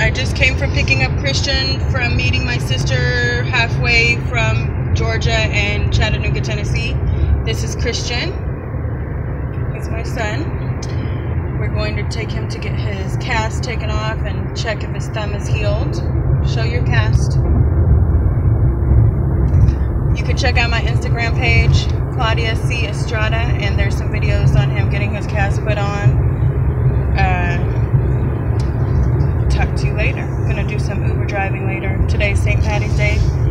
I just came from picking up Cristian from meeting my sister halfway from Georgia and Chattanooga, Tennessee. This is Cristian. He's my son. We're going to take him to get his cast taken off and check if his thumb is healed. Show your cast. You can check out my Instagram page, Claudia C. Estrada, and there's some videos on him getting his cast put on. Uh, talk to you later. I'm gonna do some Uber driving later. Today's St. Patty's Day.